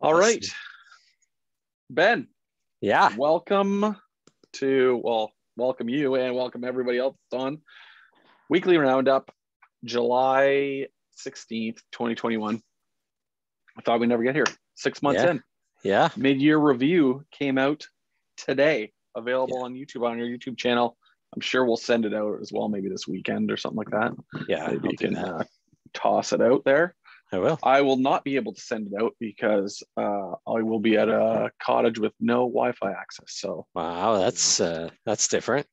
All right. Ben. Yeah. Welcome to, well, welcome you and welcome everybody else on Weekly Roundup, July 16th, 2021. I thought we'd never get here. Six months Yeah. in. Yeah. Mid year review came out today, available on YouTube on your YouTube channel. I'm sure we'll send it out as well, maybe this weekend or something like that. Yeah. Maybe you can uh, toss it out there. I will. I will not be able to send it out because uh, I will be at a cottage with no Wi-Fi access. So Wow. That's uh that's different.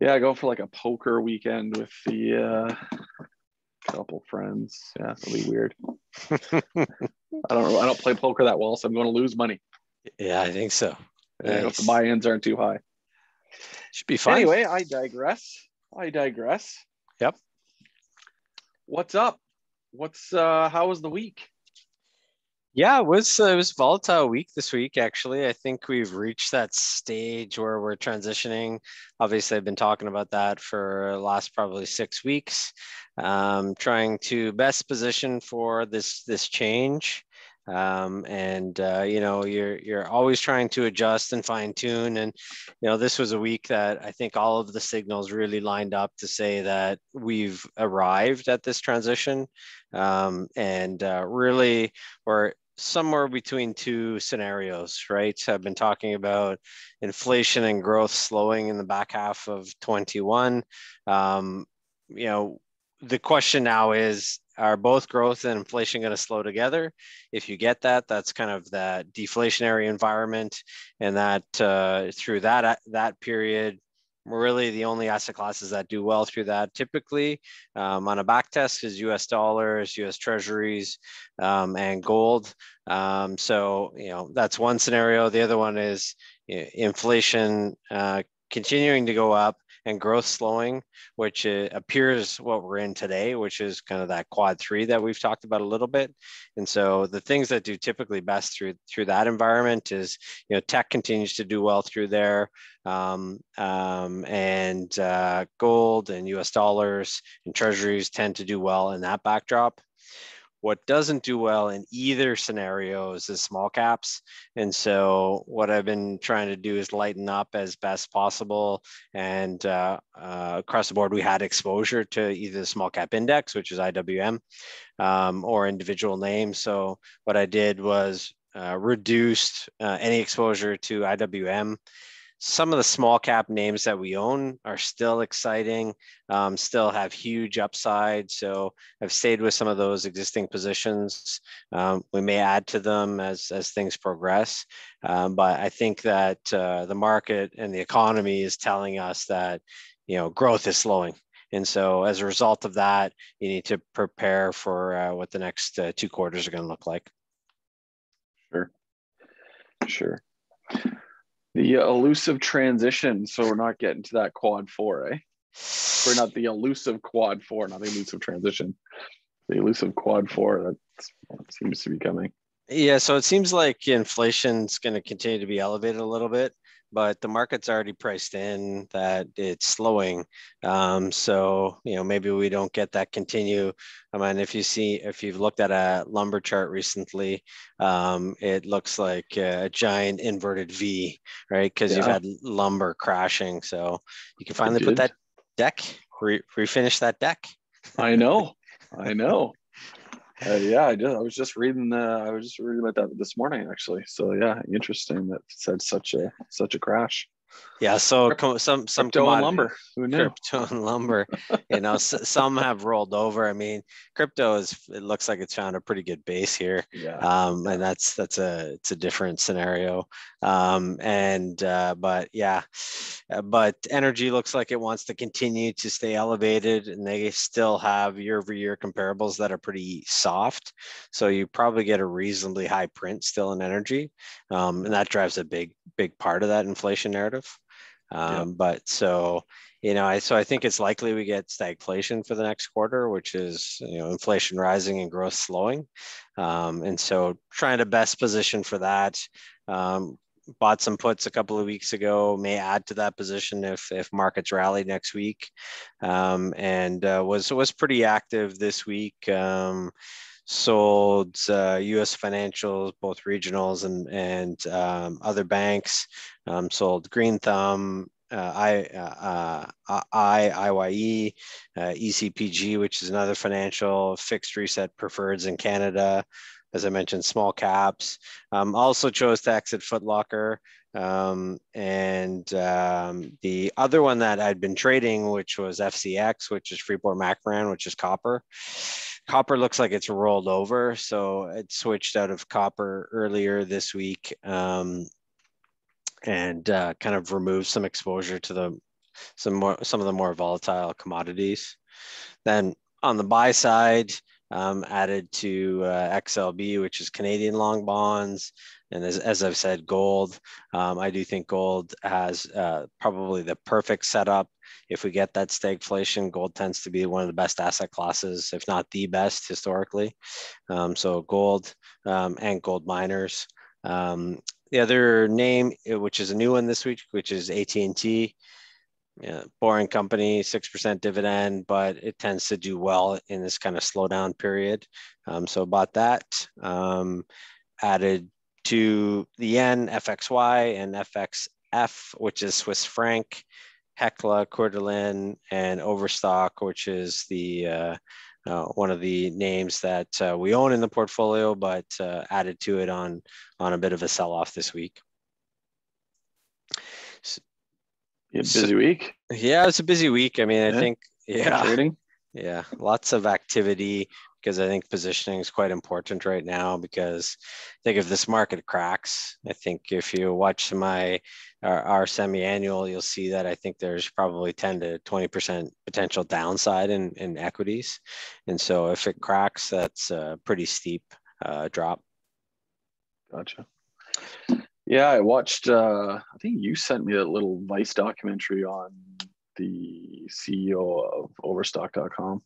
yeah, I go for like a poker weekend with the uh, couple friends. Yeah, it'll be weird. I don't know. I don't play poker that well, so I'm going to lose money. yeah, I think so. And I hope the Nice. buy-ins aren't too high. Should be fine. Anyway, I digress. I digress. Yep. What's up? What's uh how was the week? Yeah, it was uh, it was volatile week this week. Actually, I think we've reached that stage where we're transitioning. Obviously, I've been talking about that for last probably six weeks, um, trying to best position for this this change. Um, and uh, you know, you're you're always trying to adjust and fine tune. And you know, this was a week that I think all of the signals really lined up to say that we've arrived at this transition, um, and uh, really we're somewhere between two scenarios, right? I've been talking about inflation and growth slowing in the back half of 21. Um, you know, the question now is are both growth and inflation going to slow together? If you get that, that's kind of that deflationary environment, and that uh, through that that period, really the only asset classes that do well through that typically um, on a back test is U.S. dollars, U.S. Treasuries, um, and gold. Um, so you know that's one scenario. The other one is inflation uh, continuing to go up and growth slowing, which uh, appears what we're in today, which is kind of that quad three that we've talked about a little bit. And so the things that do typically best through through that environment is you know tech continues to do well through there, um, um, and uh, gold and U.S. dollars and treasuries tend to do well in that backdrop. What doesn't do well in either scenarios is small caps. And so, what I've been trying to do is lighten up as best possible. And uh, uh, across the board, we had exposure to either the small cap index, which is IWM, um, or individual names. So, what I did was uh, reduced uh, any exposure to IWM some of the small cap names that we own are still exciting, um, still have huge upside. So I've stayed with some of those existing positions. Um, we may add to them as as things progress, um, but I think that uh, the market and the economy is telling us that you know growth is slowing. And so, as a result of that, you need to prepare for uh, what the next uh, two quarters are going to look like. Sure. Sure. The elusive transition. So we're not getting to that quad four, eh? We're not the elusive quad four, not the elusive transition. The elusive quad four. What seems to be coming. Yeah, so it seems like inflation's going to continue to be elevated a little bit, but the market's already priced in that it's slowing. Um, so you know maybe we don't get that continue. I mean, if you see if you've looked at a lumber chart recently, um, it looks like a giant inverted V, right? Because you've had lumber crashing. So you can finally put that deck, re- refinish that deck. I know. I know. Uh, yeah, I did. I was just reading. Uh, I was just reading about that this morning, actually. So yeah, interesting that said such a such a crash. Yeah. So some some Crypto and lumber. Who knew? crypto and lumber you know s- some have rolled over i mean crypto is it looks like it's found a pretty good base here Yeah. um and that's that's a it's a different scenario um and uh but yeah but energy looks like it wants to continue to stay elevated and they still have year over year comparables that are pretty soft so you probably get a reasonably high print still in energy um and that drives a big big part of that inflation narrative um, but so you know, I so I think it's likely we get stagflation for the next quarter, which is you know inflation rising and growth slowing, um, and so trying to best position for that. Um, bought some puts a couple of weeks ago, may add to that position if if markets rally next week, um, and uh, was was pretty active this week. Um, sold uh, U.S. financials, both regionals and and um, other banks. Um, sold Green Thumb, uh, I, uh, uh I, IYE, uh, ECPG, which is another financial fixed reset preferreds in Canada. As I mentioned, small caps. Um, also chose to exit Footlocker. Um, and um, the other one that I'd been trading, which was FCX, which is Freeport McMoran, which is copper. Copper looks like it's rolled over, so it switched out of copper earlier this week um, and uh, kind of removed some exposure to the some more some of the more volatile commodities. Then on the buy side, um, added to uh, XLB, which is Canadian long bonds. And as, as I've said, gold, um, I do think gold has uh, probably the perfect setup. If we get that stagflation, gold tends to be one of the best asset classes, if not the best historically. Um, so gold um, and gold miners. Um, the other name, which is a new one this week, which is AT&T yeah, boring company, 6% dividend, but it tends to do well in this kind of slowdown period. Um, so bought that, um, added to the yen, FXY and FXF, which is Swiss franc, Hecla, Coeur d'Alene, and Overstock, which is the uh, uh, one of the names that uh, we own in the portfolio, but uh, added to it on on a bit of a sell-off this week. Yeah, busy so, week. Yeah, it's a busy week. I mean, I think yeah, trading. Yeah, lots of activity because I think positioning is quite important right now. Because I think if this market cracks, I think if you watch my our, our semi-annual, you'll see that I think there's probably 10 to 20 percent potential downside in in equities, and so if it cracks, that's a pretty steep uh, drop. Gotcha. Yeah, I watched. Uh, I think you sent me a little Vice documentary on the CEO of Overstock.com,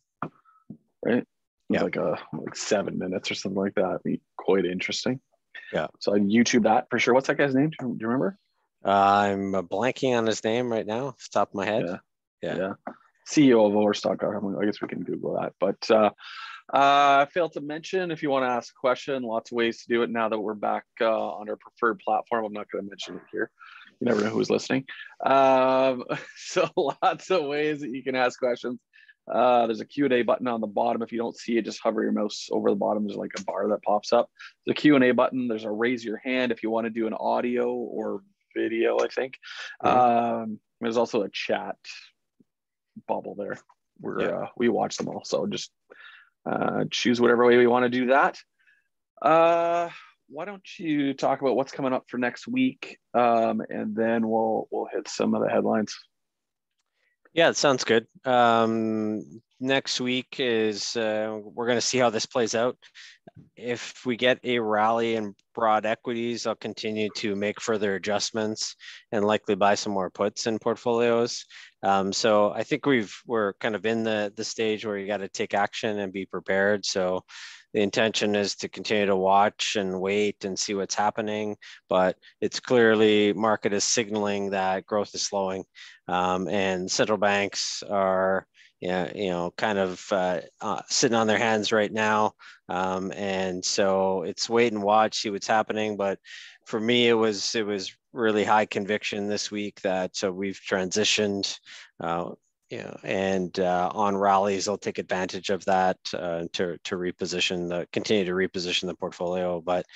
right? yeah. like a like seven minutes or something like that. Quite interesting. Yeah. So I YouTube that for sure. What's that guy's name? Do you, do you remember? Uh, I'm blanking on his name right now, off the top of my head. Yeah. Yeah. yeah. CEO of Overstock.com. I guess we can Google that. But uh, uh, I failed to mention if you want to ask a question, lots of ways to do it now that we're back uh, on our preferred platform. I'm not going to mention it here. You never know who's listening. Um, so lots of ways that you can ask questions. Uh, there's a Q&A button on the bottom. If you don't see it, just hover your mouse over the bottom. There's like a bar that pops up. The Q&A button. There's a raise your hand if you want to do an audio or video, I think. Mm-hmm. Um, there's also a chat bubble there where yeah. uh, we watch them all. So just uh, choose whatever way we want to do that. Uh, why don't you talk about what's coming up for next week, um, and then we'll we'll hit some of the headlines. Yeah, it sounds good. Um, next week is uh, we're going to see how this plays out. If we get a rally in broad equities, I'll continue to make further adjustments and likely buy some more puts in portfolios. Um, so I think we've we're kind of in the the stage where you got to take action and be prepared. So the intention is to continue to watch and wait and see what's happening but it's clearly market is signaling that growth is slowing um, and central banks are yeah, you know, kind of uh, uh, sitting on their hands right now. Um, and so it's wait and watch, see what's happening. But for me, it was it was really high conviction this week that so we've transitioned. Know, and uh, on rallies, they'll take advantage of that uh, to to reposition the continue to reposition the portfolio. But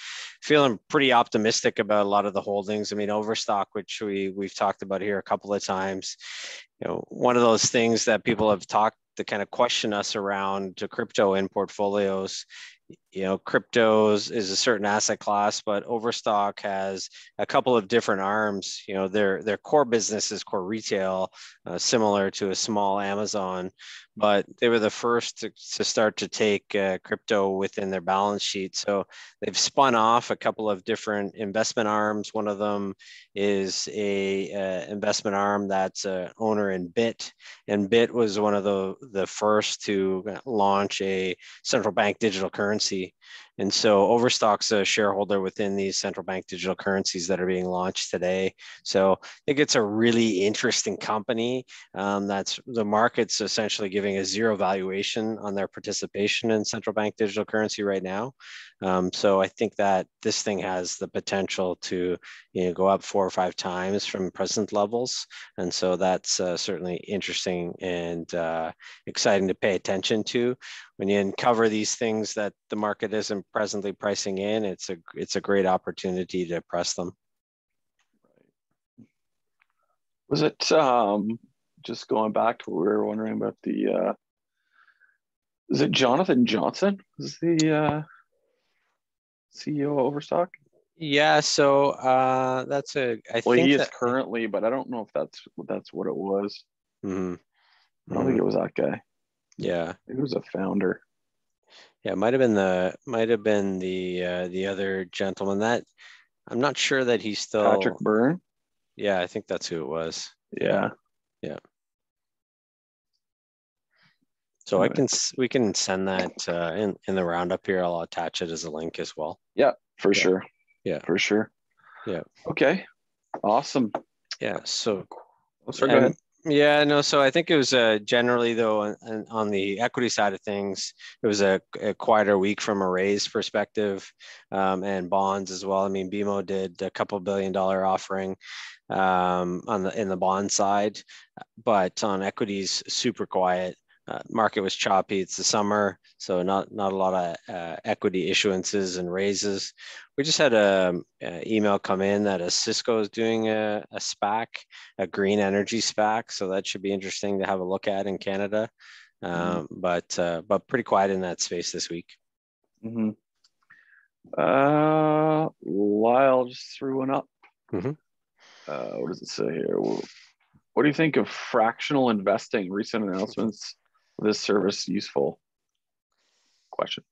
feeling pretty optimistic about a lot of the holdings. I mean, Overstock, which we we've talked about here a couple of times, you know, one of those things that people have talked to kind of question us around to crypto in portfolios you know cryptos is a certain asset class but overstock has a couple of different arms. You know their their core business is core retail uh, similar to a small amazon but they were the first to, to start to take uh, crypto within their balance sheet so they've spun off a couple of different investment arms one of them is a uh, investment arm that's a owner in Bitt and Bitt was one of the the first to launch a central bank digital currency. And so Overstock's a shareholder within these central bank digital currencies that are being launched today. So I think it's a really interesting company. Um, that's the market's essentially giving a zero valuation on their participation in central bank digital currency right now. Um, so I think that this thing has the potential to you know, go up four or five times from present levels. And so that's uh, certainly interesting and uh, exciting to pay attention to. When you uncover these things that the market isn't presently pricing in, it's a, it's a great opportunity to press them. Was it um, just going back to what we were wondering about the, uh, is it Jonathan Johnson? Is the, uh, CEO of Overstock? Yeah, so uh, that's a. I well, think he is that, currently, but I don't know if that's that's what it was. Mm-hmm. I don't think it was that guy. Yeah, it was a founder. Yeah, it might have been the might have been the uh, the other gentleman that I'm not sure that he's still Patrick Byrne. Yeah, I think that's who it was. Yeah. Yeah. So I can we can send that uh, in in the roundup here. I'll attach it as a link as well. Yeah, for Yeah. sure. Yeah. for sure. Yeah. Okay. Awesome. Yeah. So Oh, sorry, go ahead. Yeah, no. So I think it was uh, generally though on, on- the equity side of things, it was a, a quieter week from a raise perspective, um, and bonds as well. I mean, BMO did a couple billion dollar offering um, on the in the bond side, but on equities, super quiet. Uh, market was choppy. It's the summer, so not not a lot of uh, equity issuances and raises. We just had a, a email come in that a Cisco is doing a, a SPAC, a green energy SPAC. So that should be interesting to have a look at in Canada. Um, But uh, but pretty quiet in that space this week. hmm Uh, Lyle just threw one up. Mhm. Uh, what does it say here? What do you think of fractional investing? Recent announcements this service useful? Question.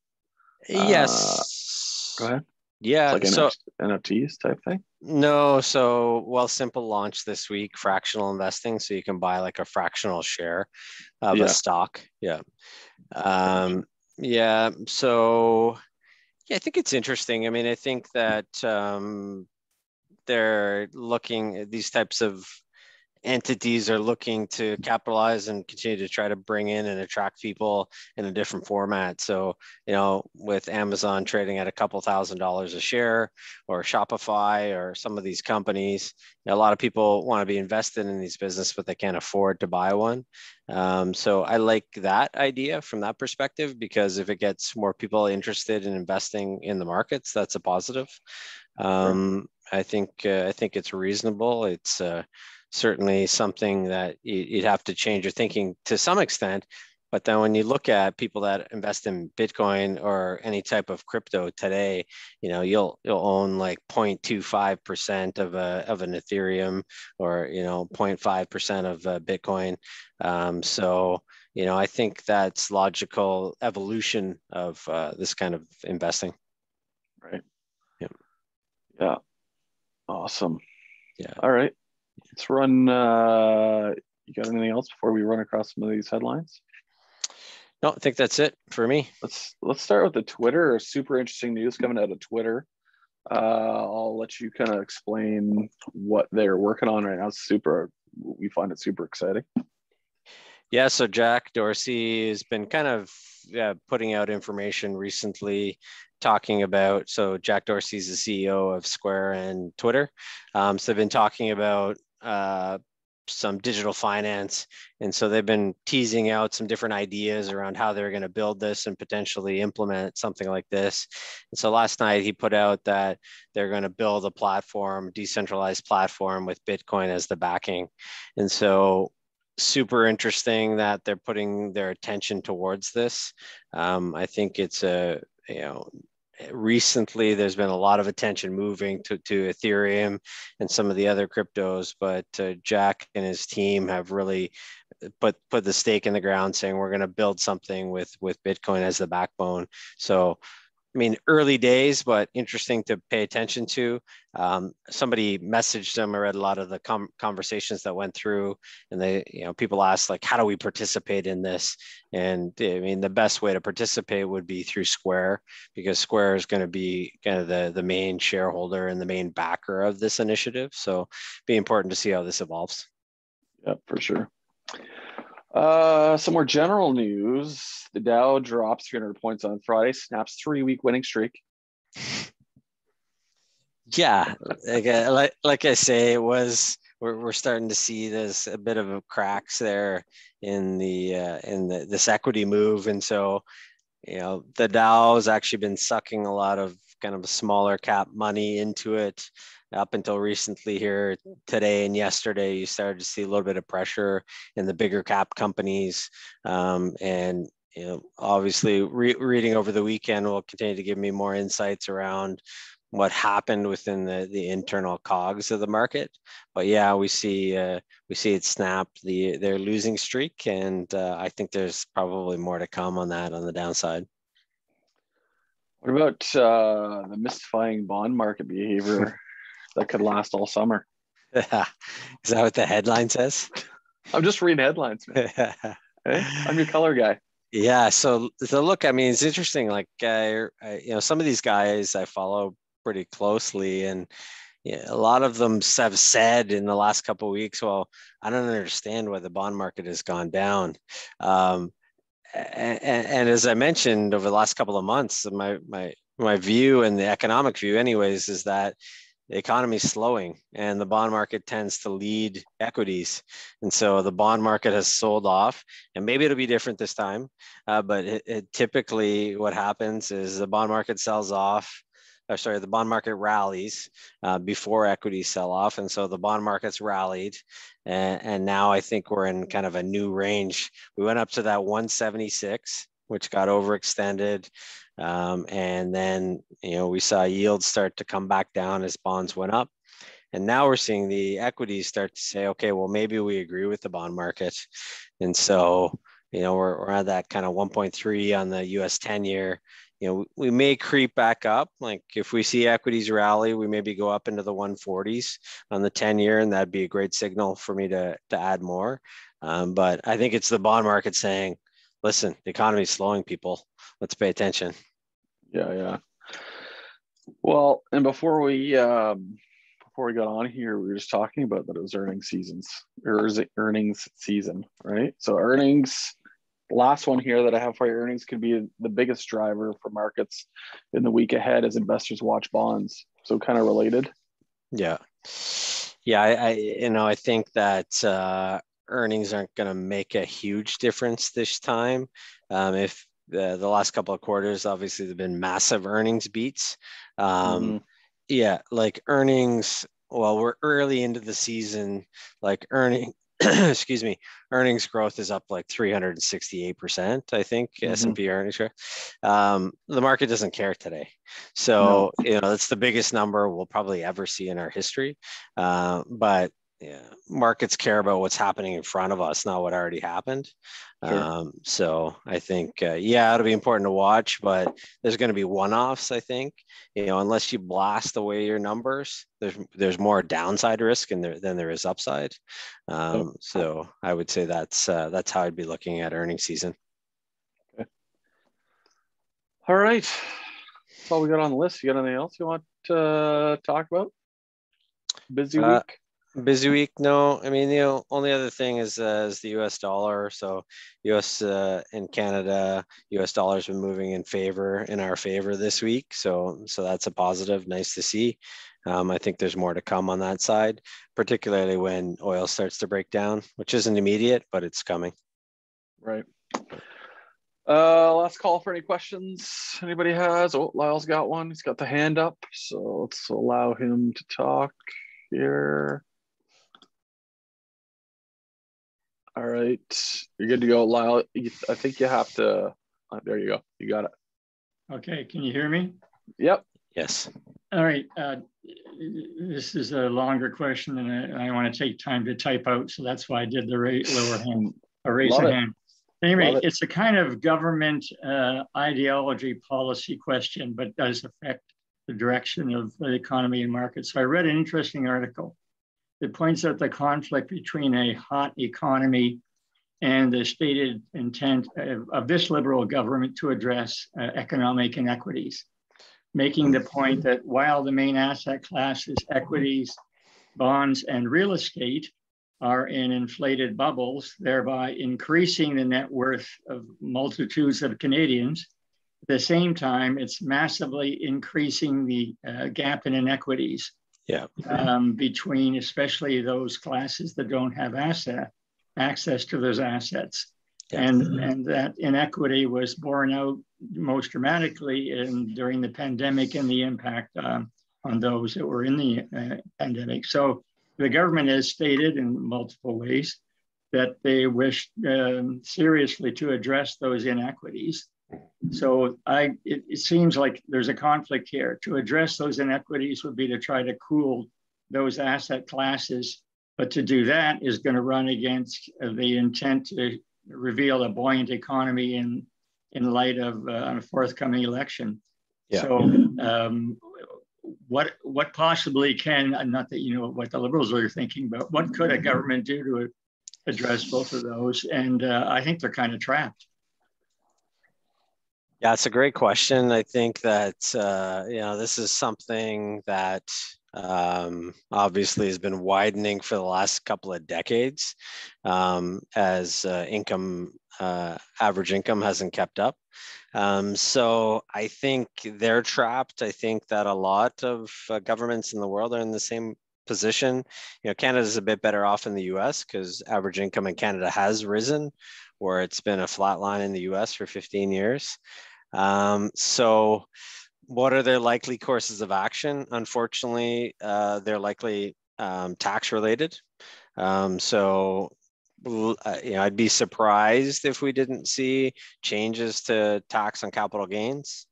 yes. Go ahead. Yeah. It's like so NFTs type thing. no. So Wealthsimple launched this week. Fractional investing, so you can buy like a fractional share of Yeah. a stock. Yeah. Um, yeah. So yeah, I think it's interesting. I mean, I think that um, they're looking at these types of entities are looking to capitalize and continue to try to bring in and attract people in a different format. So, you know, with Amazon trading at a couple thousand dollars a share or Shopify or some of these companies, you know, a lot of people want to be invested in these businesses, but they can't afford to buy one. Um, so I like that idea from that perspective because if it gets more people interested in investing in the markets, that's a positive. Um, I think uh, I think it's reasonable. It's uh, certainly something that you- you'd have to change your thinking to some extent. But then when you look at people that invest in Bitcoin or any type of crypto today, you know, you'll you'll own like 0.25% of a of an Ethereum or you know 0.5% of a Bitcoin. Um, so you know, I think that's logical evolution of uh, this kind of investing. Right. Yep. Yeah. Awesome. Yeah. All right. Let's run. Uh, you got anything else before we run across some of these headlines? No, I think that's it for me. Let's let's start with the Twitter. Super interesting news coming out of Twitter. Uh, I'll let you kind of explain what they're working on right now. It's super. We find it super exciting. Yeah, so Jack Dorsey has been kind of yeah, putting out information recently talking about. So, Jack Dorsey's the CEO of Square and Twitter. Um, so, they've been talking about uh, some digital finance. And so, they've been teasing out some different ideas around how they're going to build this and potentially implement something like this. And so, last night he put out that they're going to build a platform, decentralized platform with Bitcoin as the backing. And so, super interesting that they're putting their attention towards this. Um, I think it's a you know recently there's been a lot of attention moving to, to Ethereum and some of the other cryptos, but uh, Jack and his team have really put put the stake in the ground saying we're going to build something with with Bitcoin as the backbone. So I mean, early days, but interesting to pay attention to. Um, somebody messaged them. I read a lot of the com- conversations that went through, and they, you know, people asked like, how do we participate in this? And I mean, the best way to participate would be through Square because Square is going to be kind of the the main shareholder and the main backer of this initiative. So, be important to see how this evolves. Yeah, for sure. Uh, some more general news. The Dow drops 300 points on Friday, snaps three week winning streak. Yeah, like, uh, like, like I say, it was we're, we're starting to see this a bit of a cracks there in the uh, in the, this equity move, and so you know the Dow has actually been sucking a lot of kind of smaller cap money into it up until recently here today and yesterday you started to see a little bit of pressure in the bigger cap companies. Um, and you know obviously re- reading over the weekend will continue to give me more insights around what happened within the, the internal cogs of the market. But yeah we see uh, we see it snap the their losing streak and uh, i think there's probably more to come on that on the downside. What about uh, the mystifying bond market behavior that could last all summer. Is that what the headline says? I'm just reading headlines, man. hey, I'm your color guy. Yeah. So, so look, I mean, it's interesting. Like, I, I, you know, some of these guys I follow pretty closely, and yeah, a lot of them have said in the last couple of weeks, "Well, I don't understand why the bond market has gone down." Um, and, and, as I mentioned over the last couple of months, my my my view and the economic view, anyways, is that the economy is slowing and the bond market tends to lead equities. And so the bond market has sold off and maybe it'll be different this time. Uh, but it, it, typically what happens is the bond market sells off or sorry, the bond market rallies uh, before equities sell off. And so the bond market's rallied. And, and now I think we're in kind of a new range. We went up to that 176, which got overextended. Um, and then, you know, we saw yields start to come back down as bonds went up. And now we're seeing the equities start to say, okay, well, maybe we agree with the bond market. And so, you know, we're, we're at that kind of 1.3 on the US 10 year. You know, we may creep back up. Like if we see equities rally, we maybe go up into the 140s on the 10 year, and that'd be a great signal for me to, to add more. Um, but I think it's the bond market saying, listen, the economy is slowing people. Let's pay attention. Yeah, yeah. Well, and before we um, before we got on here, we were just talking about that it was earnings seasons or is it earnings season, right? So earnings, last one here that I have for your earnings could be the biggest driver for markets in the week ahead as investors watch bonds. So kind of related. Yeah. Yeah, I, I you know, I think that uh, earnings aren't going to make a huge difference this time. Um, if the, the last couple of quarters, obviously, there've been massive earnings beats. Um, mm-hmm. Yeah, like earnings. Well, we're early into the season. Like earning, excuse me, earnings growth is up like 368%, I think, mm-hmm. S&P earnings growth. Um, the market doesn't care today. So, no. you know, that's the biggest number we'll probably ever see in our history. Uh, but yeah markets care about what's happening in front of us not what already happened. Sure. um, so i think uh, yeah it'll be important to watch but there's going to be one-offs i think. You know unless you blast away your numbers there's there's more downside risk in there than there is upside. Um, so i would say that's uh, that's how i'd be looking at earning season. Okay. all right. That's all we got on the list. You got anything else you want to talk about? Busy uh, week Busy week? No, I mean the only other thing is uh, is the U.S. dollar. So U.S. Uh, and Canada, U.S. dollars been moving in favor in our favor this week. So so that's a positive. Nice to see. Um, I think there's more to come on that side, particularly when oil starts to break down, which isn't immediate, but it's coming. Right. Uh, last call for any questions anybody has. Oh, Lyle's got one. He's got the hand up, so let's allow him to talk here. All right, you're good to go, Lyle. I think you have to. Uh, there you go. You got it. Okay, can you hear me? Yep. Yes. All right. Uh, this is a longer question, and I, I want to take time to type out, so that's why I did the rate lower hand or raise Love hand. Anyway, it. it's a kind of government uh, ideology policy question, but does affect the direction of the economy and markets. So I read an interesting article that points out the conflict between a hot economy and the stated intent of, of this liberal government to address uh, economic inequities, making the point that while the main asset classes, equities, bonds, and real estate are in inflated bubbles, thereby increasing the net worth of multitudes of Canadians. At the same time, it's massively increasing the uh, gap in inequities Yeah. um, between, especially those classes that don't have asset access to those assets. Yeah. And, and that inequity was borne out most dramatically in, during the pandemic and the impact um, on those that were in the uh, pandemic. So the government has stated in multiple ways that they wish um, seriously to address those inequities. So I, it, it seems like there's a conflict here. To address those inequities would be to try to cool those asset classes, but to do that is going to run against uh, the intent to reveal a buoyant economy in in light of uh, a forthcoming election. Yeah. So um, what what possibly can not that you know what the liberals are thinking, but what could a government do to address both of those? And uh, I think they're kind of trapped. Yeah, it's a great question. I think that uh, you know this is something that um, obviously has been widening for the last couple of decades um, as uh, income uh, average income hasn't kept up. Um, so I think they're trapped. I think that a lot of uh, governments in the world are in the same position. You know, Canada's a bit better off in the U.S. because average income in Canada has risen, where it's been a flat line in the U.S. for 15 years. Um, so, what are their likely courses of action? Unfortunately, uh, they're likely um, tax related. Um, so, uh, you know, I'd be surprised if we didn't see changes to tax on capital gains,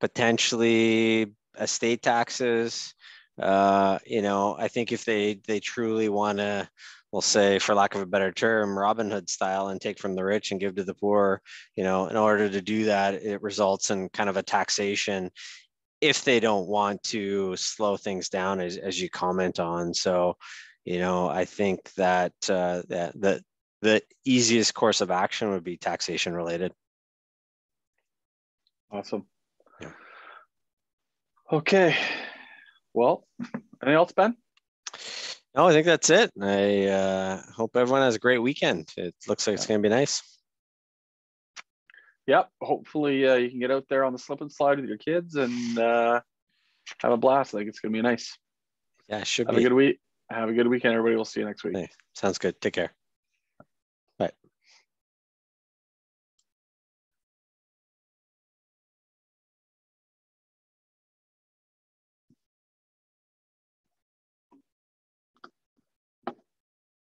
potentially estate taxes. Uh, you know, I think if they they truly want to, we'll say, for lack of a better term, Robin Hood style, and take from the rich and give to the poor, you know, in order to do that, it results in kind of a taxation if they don't want to slow things down, as, as you comment on. So, you know, I think that uh, that the the easiest course of action would be taxation related. Awesome. Yeah. Okay. Well, anything else, Ben? No, I think that's it. I uh, hope everyone has a great weekend. It looks like it's going to be nice. Yep. Hopefully, uh, you can get out there on the slip and slide with your kids and uh, have a blast. I think it's going to be nice. Yeah, should Have be. a good week. Have a good weekend, everybody. We'll see you next week. Sounds good. Take care.